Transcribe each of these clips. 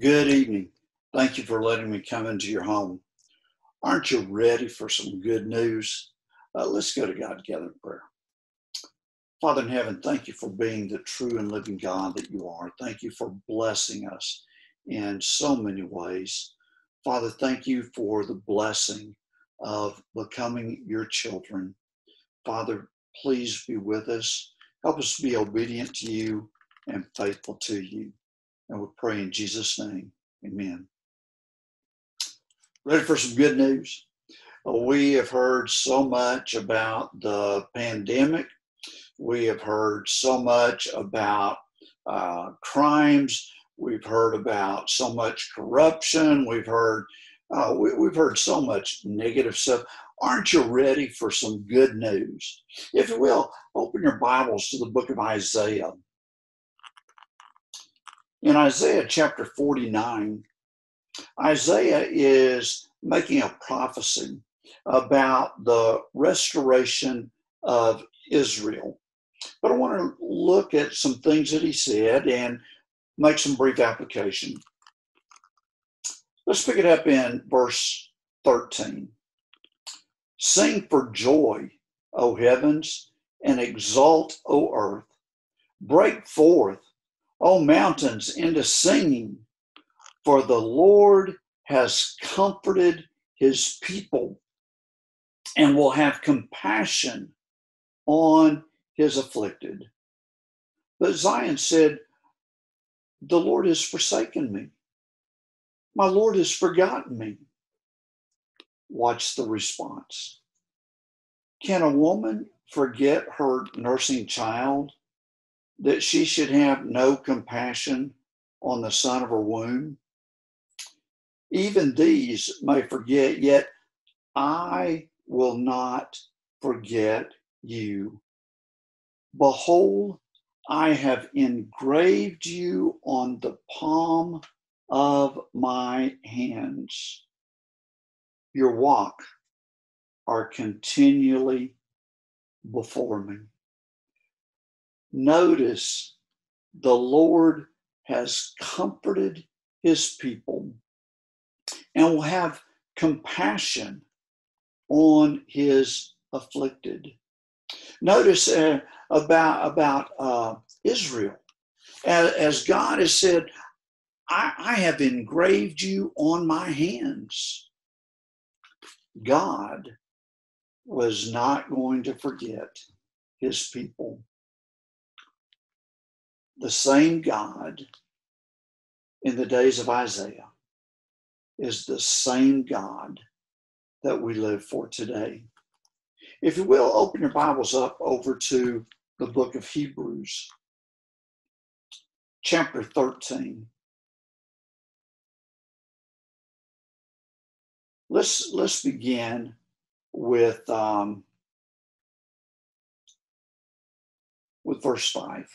Good evening. Thank you for letting me come into your home. Aren't you ready for some good news? Uh, let's go to God together in prayer. Father in heaven, thank you for being the true and living God that you are. Thank you for blessing us in so many ways. Father, thank you for the blessing of becoming your children. Father, please be with us. Help us be obedient to you and faithful to you. And we pray in Jesus' name. Amen. Ready for some good news? We have heard so much about the pandemic. We have heard so much about uh, crimes. We've heard about so much corruption. We've heard uh, we, we've heard so much negative stuff. Aren't you ready for some good news? If you will, open your Bibles to the book of Isaiah. In Isaiah chapter 49, Isaiah is making a prophecy about the restoration of Israel. But I want to look at some things that he said and make some brief application. Let's pick it up in verse 13. Sing for joy, O heavens, and exult, O earth. Break forth, O mountains, into singing, for the Lord has comforted his people and will have compassion on his afflicted. But Zion said, The Lord has forsaken me. My Lord has forgotten me. Watch the response. Can a woman forget her nursing child that she should have no compassion on the son of her womb? Even these may forget, yet I will not forget you. Behold, I have engraved you on the palm of my hands. Your walk are continually before me. Notice the Lord has comforted his people and will have compassion on his afflicted. Notice uh, about about uh, Israel, as, as, God has said, I, I have engraved you on my hands. God was not going to forget his people. The same God in the days of Isaiah is the same God that we live for today. If you will, open your Bibles up over to the book of Hebrews, chapter 13. Let's, let's begin with, um, with verse 5.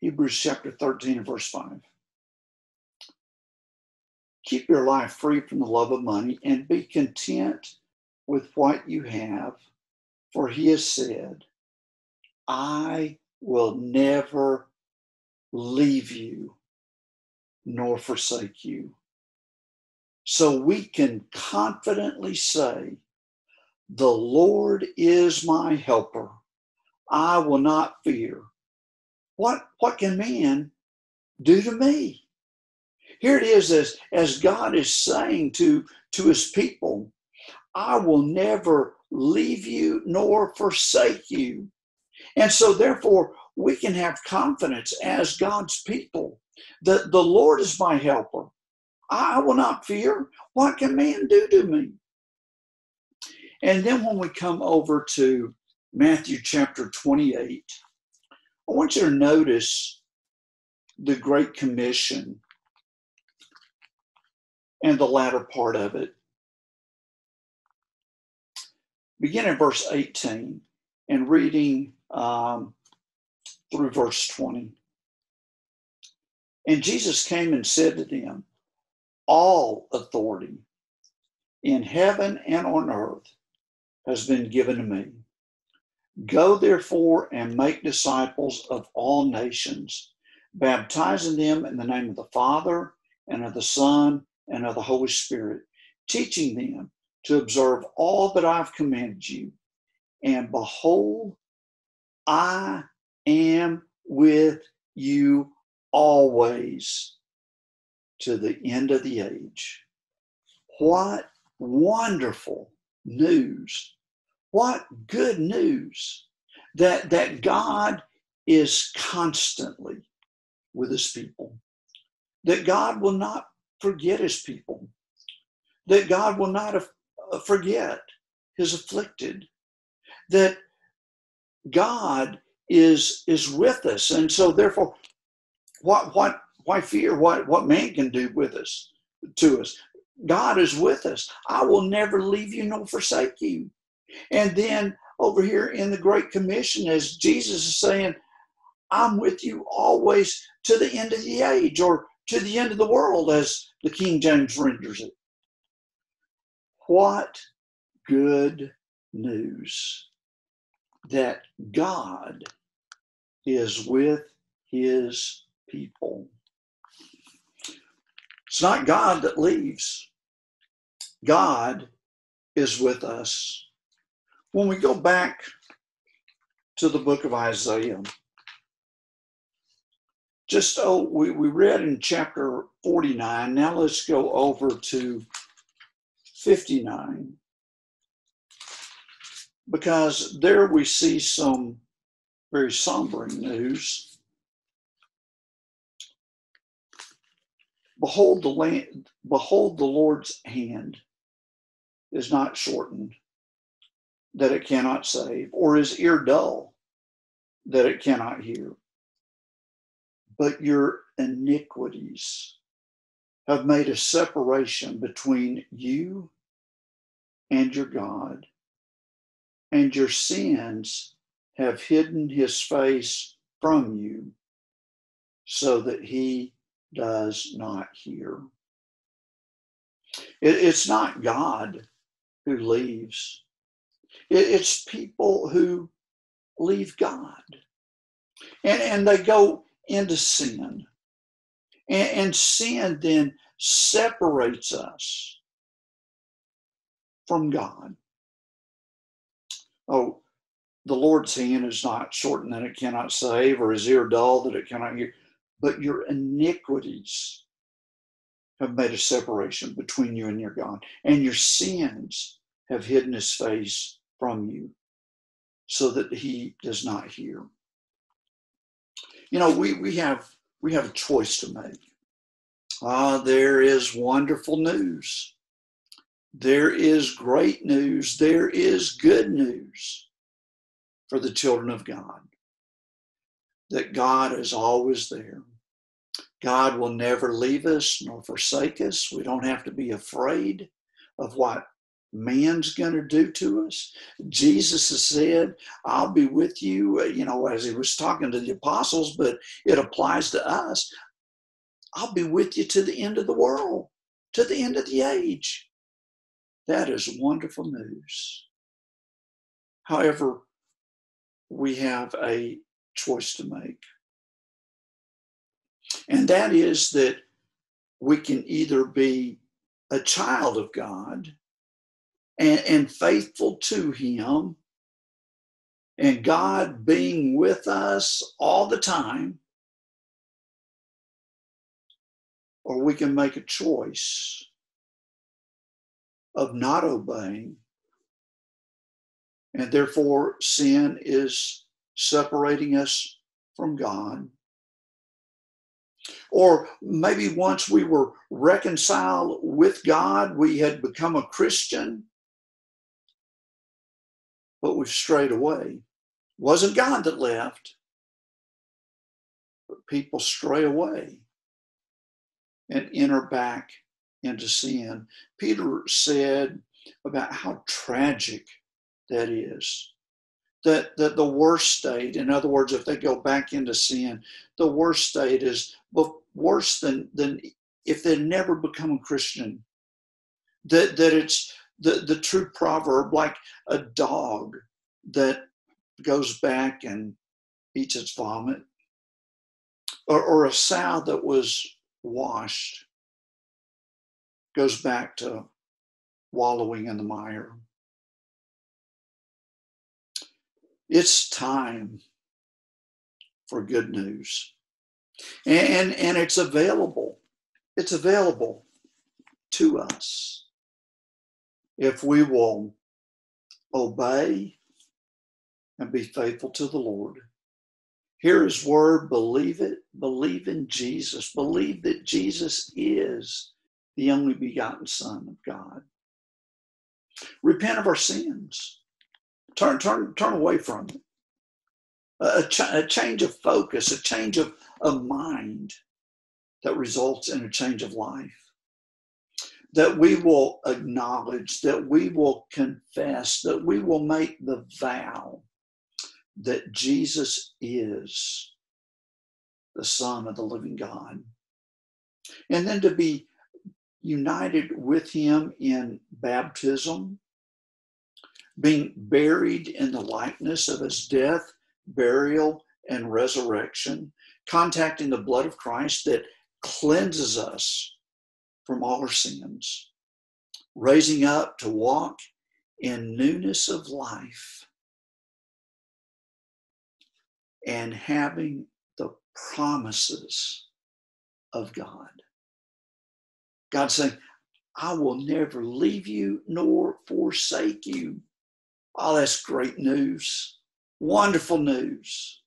Hebrews chapter 13 and verse 5. Keep your life free from the love of money and be content with what you have, for he has said, I will never leave you nor forsake you. So we can confidently say, The Lord is my helper. I will not fear. What, what can man do to me? Here it is as, as God is saying to, to his people, I will never leave you nor forsake you. And so, therefore, we can have confidence as God's people that the Lord is my helper. I will not fear. What can man do to me? And then when we come over to Matthew chapter 28, I want you to notice the Great Commission and the latter part of it. Begin in verse 18 and reading um, through verse 20. And Jesus came and said to them, All authority in heaven and on earth has been given to me. Go therefore and make disciples of all nations, baptizing them in the name of the Father and of the Son, and of the Holy Spirit, teaching them to observe all that I've commanded you. And behold, I am with you always to the end of the age. What wonderful news! What good news that, that God is constantly with his people, that God will not forget his people, that God will not uh, forget his afflicted, that God is is with us, and so therefore, what what why fear what what man can do with us to us? God is with us. I will never leave you nor forsake you. And then over here in the Great Commission, as Jesus is saying, I'm with you always to the end of the age or to the end of the world, as the King James renders it. What good news that God is with his people. It's not God that leaves, God is with us. When we go back to the book of Isaiah, just oh, we, we read in chapter 49. Now let's go over to 59 because there we see some very sombering news. Behold the land, behold the Lord's hand is not shortened that it cannot save, or his ear dull that it cannot hear but your iniquities have made a separation between you and your God, and your sins have hidden his face from you so that he does not hear. It, it's not God who leaves, it's people who leave God. And, and they go into sin. And, and sin then separates us from God. Oh, the Lord's hand is not shortened that it cannot save, or his ear dull that it cannot hear, but your iniquities have made a separation between you and your God, and your sins have hidden his face from you so that he does not hear you know, we, we have we have a choice to make. Ah, there is wonderful news. There is great news. There is good news for the children of God. That God is always there. God will never leave us nor forsake us. We don't have to be afraid of what man's going to do to us. Jesus has said, I'll be with you, uh, you know, as he was talking to the apostles, but it applies to us. I'll be with you to the end of the world, to the end of the age. That is wonderful news. However, we have a choice to make. And that is that we can either be a child of God and, and faithful to Him, and God being with us all the time, or we can make a choice of not obeying, and therefore sin is separating us from God. Or maybe once we were reconciled with God, we had become a Christian, but we've strayed away. It wasn't God that left, but people stray away and enter back into sin. Peter said about how tragic that is. That, that the worst state, in other words, if they go back into sin, the worst state is worse than, than if they'd never become a Christian. That, that it's the, the true proverb, like a dog that goes back and eats its vomit, or, or a sow that was washed goes back to wallowing in the mire. It's time for good news. And, and it's available. It's available to us if we will obey and be faithful to the Lord. Hear his word, believe it, believe in Jesus, believe that Jesus is the only begotten Son of God. Repent of our sins. Turn, turn, turn away from it. A, ch- a change of focus, a change of, of mind that results in a change of life. That we will acknowledge, that we will confess, that we will make the vow that Jesus is the Son of the living God. And then to be united with Him in baptism, being buried in the likeness of His death, burial, and resurrection, contacting the blood of Christ that cleanses us from all our sins, raising up to walk in newness of life and having the promises of God. God saying, I will never leave you nor forsake you. Oh, that's great news. Wonderful news.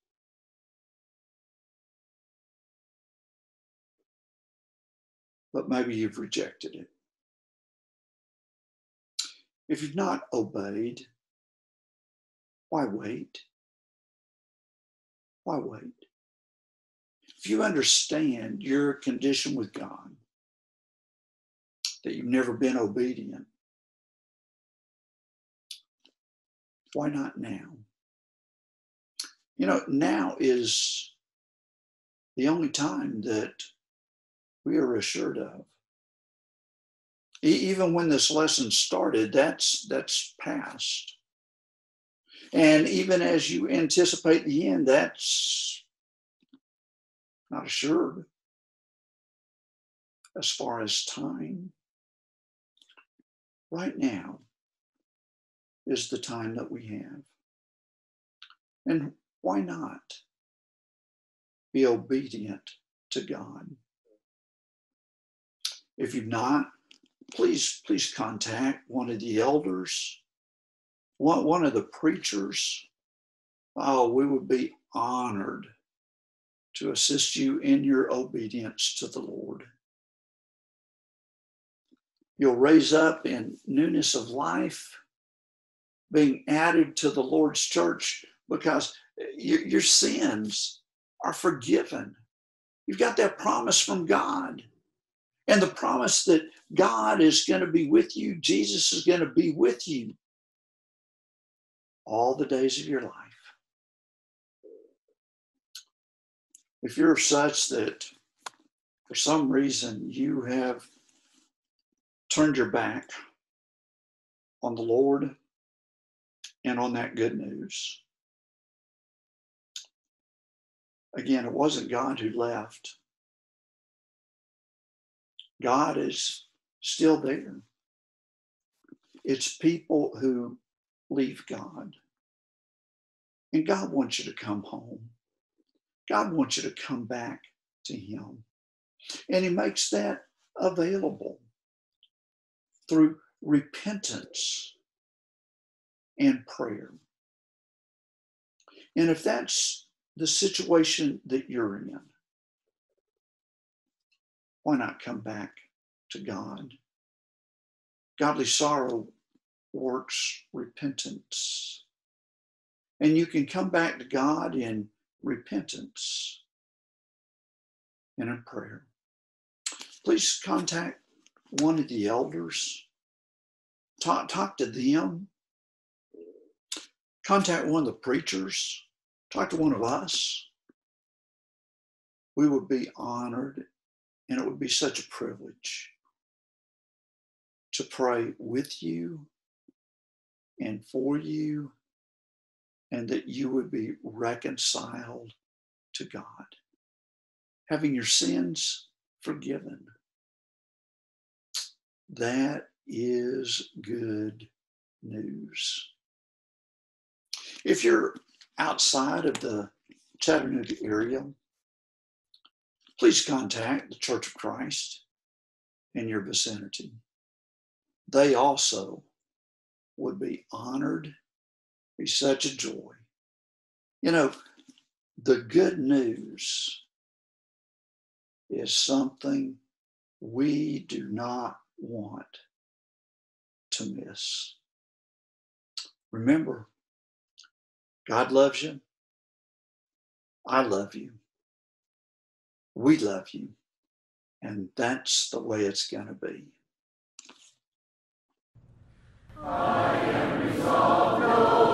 But maybe you've rejected it. If you've not obeyed, why wait? Why wait? If you understand your condition with God, that you've never been obedient, why not now? You know, now is the only time that we are assured of. Even when this lesson started, that's that's past. And even as you anticipate the end, that's not assured as far as time. Right now is the time that we have. And why not be obedient to God? If you've not, please, please contact one of the elders one, one of the preachers, oh, we would be honored to assist you in your obedience to the Lord. You'll raise up in newness of life, being added to the Lord's church because your, your sins are forgiven. You've got that promise from God. And the promise that God is going to be with you, Jesus is going to be with you all the days of your life. If you're such that for some reason you have turned your back on the Lord and on that good news, again, it wasn't God who left. God is still there. It's people who leave God. And God wants you to come home. God wants you to come back to Him. And He makes that available through repentance and prayer. And if that's the situation that you're in, why not come back to God? Godly sorrow works repentance. And you can come back to God in repentance and in prayer. Please contact one of the elders. Talk, talk to them. Contact one of the preachers. Talk to one of us. We would be honored and it would be such a privilege to pray with you and for you, and that you would be reconciled to God, having your sins forgiven. That is good news. If you're outside of the Chattanooga area, please contact the Church of Christ in your vicinity. They also would be honored, be such a joy. You know, the good news is something we do not want to miss. Remember, God loves you. I love you. We love you. And that's the way it's going to be. I am resolved.